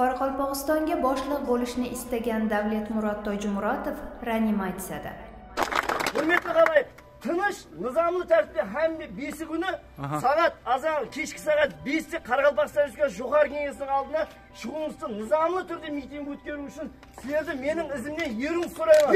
qoraqalpog'istonga boshliq bo'lishni istagan davletmurod tojimuratov reanimatsiyada құрметті қарай тыныш нызамlı тәртіпте һәмде бесі күні сағат азан кешкі сағат бесте қарақалпақстан республикасы жоғары кеңесінің алдына шығуыңызды нызамlı түрде митинг өткеру үшін сіздерді менің ізімнен еруіңізді сұраймын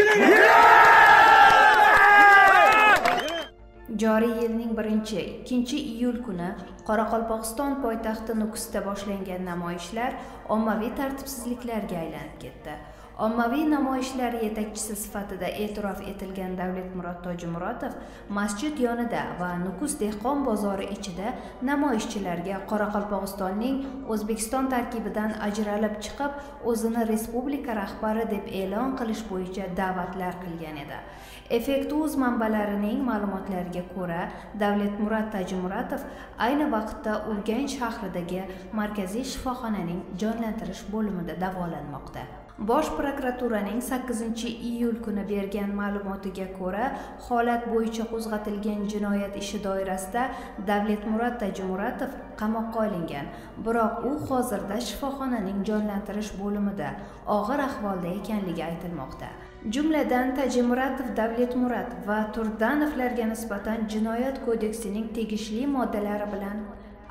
joriy yilning 1-2 iyul kuni qoraqalpog'iston poytaxti nukusda boshlangan namoyishlar ommaviy tartibsizliklarga aylanib ketdi. Ommaviy namoyishlar yetakchisi sifatida e'tirof etilgan davlatmurod tojimurotov masjid yonida va nukus dehqon bozori ichida namoyishchilarga qoraqalpog'istonning o'zbekiston tarkibidan ajralib chiqib o'zini respublika rahbari deb e'lon qilish bo'yicha da'vatlar qilgan edi. Effektuz manbalarining ma'lumotlariga ko'ra davlatmurod tajimuratov ayni vaqtda urganch shahridagi markaziy shifoxonaning jonlantirish bo'limida davolanmoqda. Bosh prokuraturaning 8 iyul kuni bergan ma'lumotiga ko'ra holat bo'yicha qo'zg'atilgan jinoyat ishi doirasida davletmurod tajimuratov qamoqqa olingan. Biroq u hozirda shifoxonaning jonlantirish bo'limida og'ir ahvolda ekanligi aytilmoqda. Jumladan tajimuratov davletmurod va turdanovlarga nisbatan jinoyat kodeksining tegishli moddalari bilan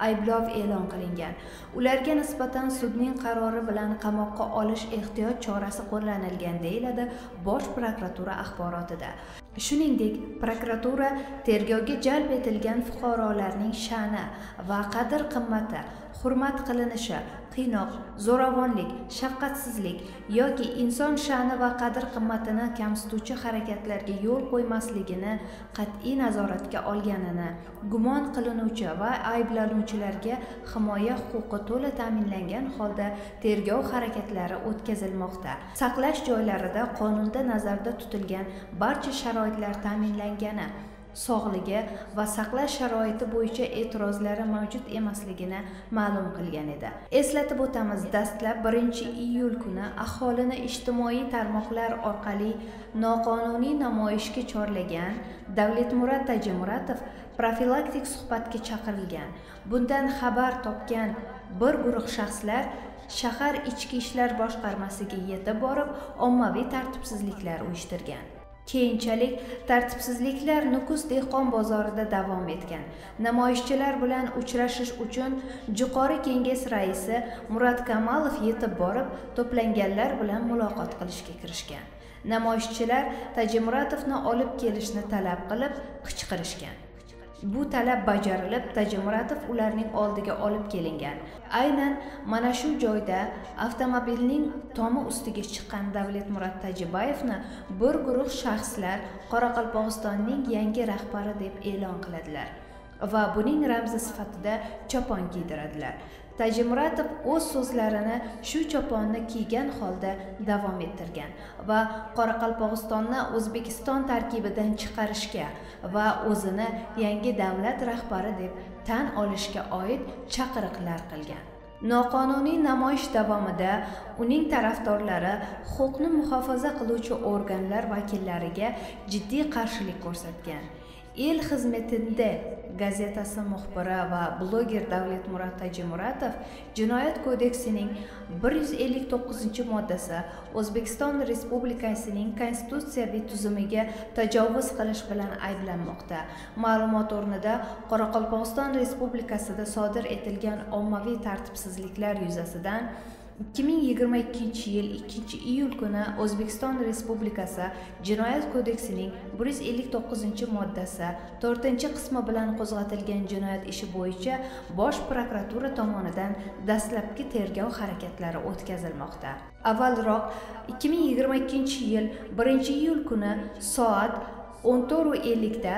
ayblov e'lon qilingan. Ularga nisbatan sudning qarori bilan qamoqqa olish ehtiyot chorasi qo'llanilgan deyiladi bosh prokuratura axborotida. Shuningdek prokuratura tergovga jalb etilgan fuqarolarning sha'ni va qadr qimmati hurmat qilinishi qiynoq zo'ravonlik shafqatsizlik yoki inson sha'ni va qadr qimmatini kamsituvchi harakatlarga yo'l qo'ymasligini qat'iy nazoratga olganini gumon qilinuvchi va ayblanuvchilarga himoya huquqi to'la ta'minlangan holda tergov harakatlari o'tkazilmoqda. Saqlash joylarida qonunda nazarda tutilgan barcha sharoit sharoitlar ta'minlangani sog'ligi va saqlash sharoiti bo'yicha e'tirozlari mavjud emasligini ma'lum qilgan edi. Eslatib o'tamiz dastlab 1 iyul kuni aholini ijtimoiy tarmoqlar orqali noqonuniy namoyishga chorlagan davletmurod tajimuratov profilaktik suhbatga chaqirilgan. Bundan xabar topgan bir guruh shaxslar shahar ichki ishlar boshqarmasiga yetib borib ommaviy tartibsizliklar uyushtirgan. Keyinchalik tartibsizliklar nukus dehqon bozorida davom etgan. Namoyishchilar bilan uchrashish uchun juqori kenges raisi murat kamalov yetib borib to'planganlar bilan muloqot qilishga kirishgan. Namoyishchilar tajimuratovni olib kelishni talab qilib qichqirishgan. Bu talab bajarilib tajimuratov ularning oldiga olib kelingan. Aynan mana shu joyda avtomobilning tomi ustiga chiqqan davletmurod tajibayevni bir guruh shaxslar qoraqalpog'istonning yangi rahbari deb e'lon qiladilar. Va buning ramzi sifatida chopon kiydiradilar. Tajimuratov o'z so'zlarini shu choponni kiygan holda davom ettirgan va qoraqalpog'istonni o'zbekiston tarkibidan chiqarishga va o'zini yangi davlat rahbari deb tan olishga oid chaqiriqlar qilgan. Noqonuniy namoyish davomida uning tarafdorlari huquqni muhofaza qiluvchi organlar vakillariga jiddiy qarshilik ko'rsatgan. El xizmatida gazetasi muxbiri va bloger davletmurod tajimuratov jinoyat kodeksining 159 moddasi o'zbekiston respublikasining konstitutsiyaviy tuzumiga tajovuz qilish bilan ayblanmoqda. Ma'lumot o'rnida qoraqalpog'iston respublikasida sodir etilgan ommaviy tartibsizliklar yuzasidan 2022 yil 2 iyul kuni o'zbekiston respublikasi jinoyat kodeksining 159 moddasi 4 qismi bilan qo'zg'atilgan jinoyat ishi bo'yicha bosh prokuratura tomonidan dastlabki tergov harakatlari o'tkazilmoqda. Avvalroq 2022 yil 1 iyul kuni soat 14:50 da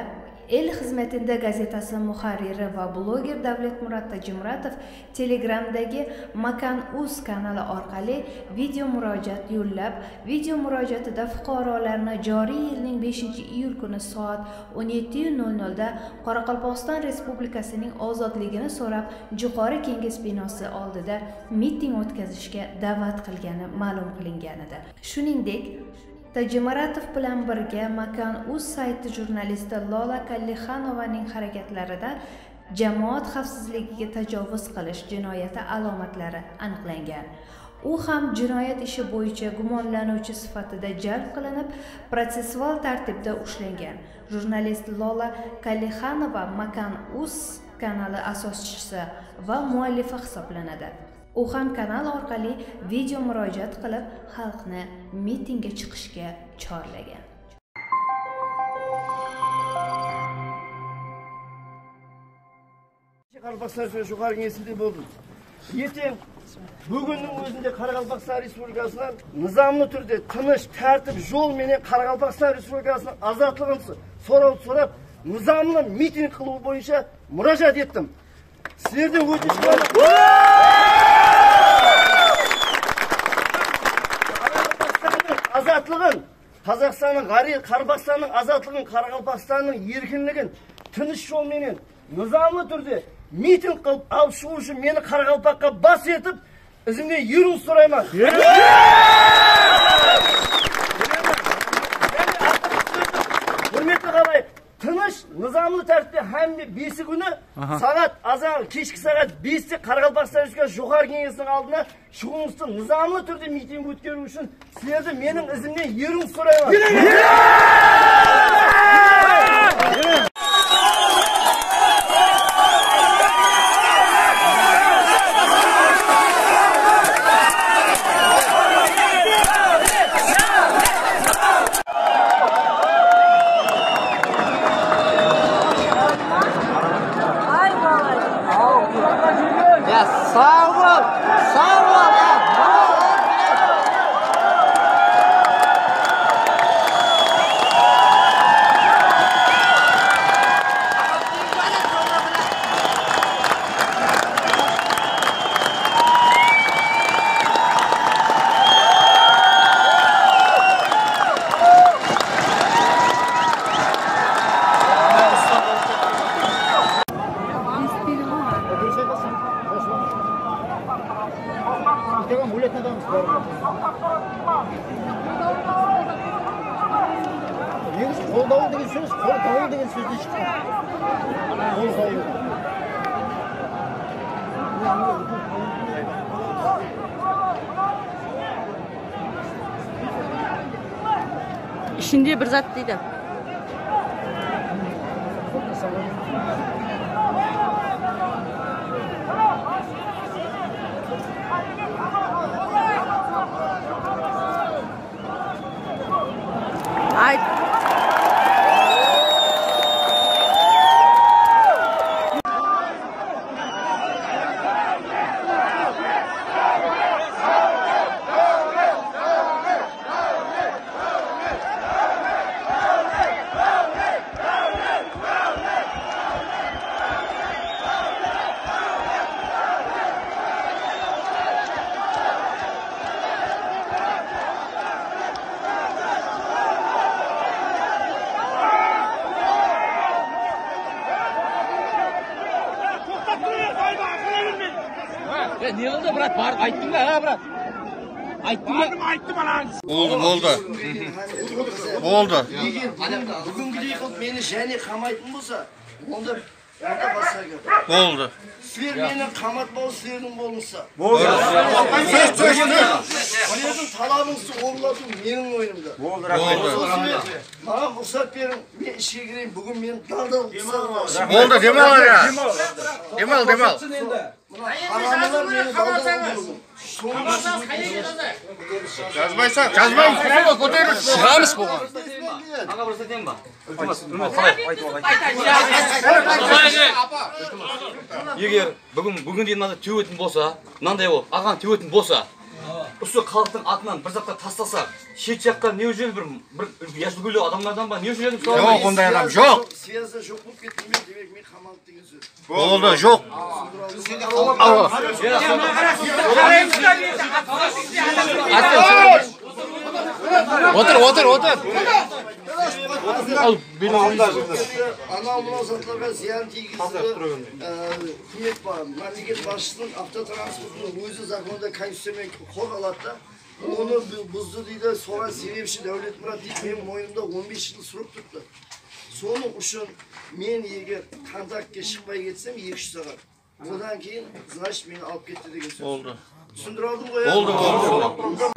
el xizmatida gazetasi muharriri va bloger davlatmurod tajimuratov telegramdagi makan uz kanali orqali video murojaat yo'llab video murojaatida fuqarolarni joriy yilning 5 iyul kuni soat 17:00 da qoraqalpog'iston respublikasining ozodligini so'rab jo'qori kenges binosi oldida miting o'tkazishga da'vat qilgani ma'lum qilingan edi shuningdek Tajimaratov bilan birga makan uz sayti jurnalisti lola kallixanovaning harakatlarida jamoat xavfsizligiga tajovuz qilish jinoyati alomatlari aniqlangan. U ham jinoyat ishi bo'yicha gumonlanuvchi sifatida jalb qilinib protsessual tartibda ushlangan. Jurnalist lola kalixanova makan uz kanali asoschisi va muallifi hisoblanadi. U ham kanal orqali video murojaat qilib xalqni mitingga chiqishga chorlagan. Қарақалпақстан жоғары кеңесінде болдым ертең бүгіннің өзінде қарақалпақстан республикасынан нызамlı түрде тыныш тәртіп жолменен қарақалпақстан республикасының азаттығын сұрауды сұрап нызамlı митинг қылу бойынша мұражат еттім сіздерден өтініш азатлығын қазақстанның қарбақстанның азатлығын қарақалпақстанның еркінлігін тыныш жолменен нызамlı түрде митинг қылып алып шығу үшін мені қарақалпаққа бас етіп ізіңе еруіңізді сұраймын құрметті ағалай Kılınış nizamlı tartibde hamdi bisi günü. Sanat azan keşki sanat bisi Karagolpakistan Respublikasi Jo'xar Kengesinin aldına şuğunuzda nizamlı türde miting o'tkazish uchun sizlardan mening izimdan yeringizni so'rayman. қолдау деген сөз қолдау деген сөзден шыққан қолдау ішінде бір зат дейді yığıldı Murat. Bağır, ayttın da ha Murat. Ayttın da. Ayttım lan. Oldu, oldu. Oldu. Bugünkü yıkılıp beni jeni kamaytın bulsa, onda Onda basar götür. Oldu. Sizler beni kamat bol sizlerin bolunsa. Bol. Söz söz. Sizlerin talabınızı oğladım benim oyunumda. Oldu. Oldu. Bana ruhsat verin. Ben işe gireyim. Bugün benim dalda ruhsatım var. Oldu. Demal ya. Demal demal. жазбайсаң жазбаймыз шығамыз болған егер бүгін бүгін дейін мынадай теуетін болса мынандай болып ағаң теуетін болса осы халықтың атынан бір затты тастасақ шет жаққа неужели бір бір яшылгүлі адамдардан ба неужели едім солай Жоқ, ондай адам жоқ. связда жоқ болып кеттім мен демек мен қамалды деген сөз Oldu, жоқ. Отыр, отыр, отыр. Al beni anlar. Ana ambulans hatlarına ziyaret ilgisi e, hükümet var. Memleket başlığının hafta transportunu huyu zakonunda kayıpsemek kor. Onu buzlu değil de sonra seviyemşi devlet murat değil benim 15 yıl sorup tuttu. Sonra uşun men yege kontaktga chiqmay ketsem 200 so'rab. Bundan keyin, znash meni olib ketdi degan so'z. Bo'ldi. Tushundira oldim qo'ya. Bo'ldi, bo'ldi.